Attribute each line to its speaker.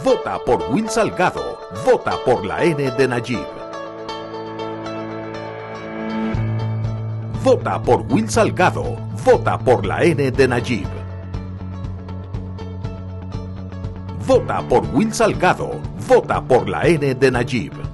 Speaker 1: Vota por Will Salgado. Vota por la N de Nayib. Vota por Will Salgado. Vota por la N de Nayib. Vota por Will Salgado. Vota por la N de Nayib.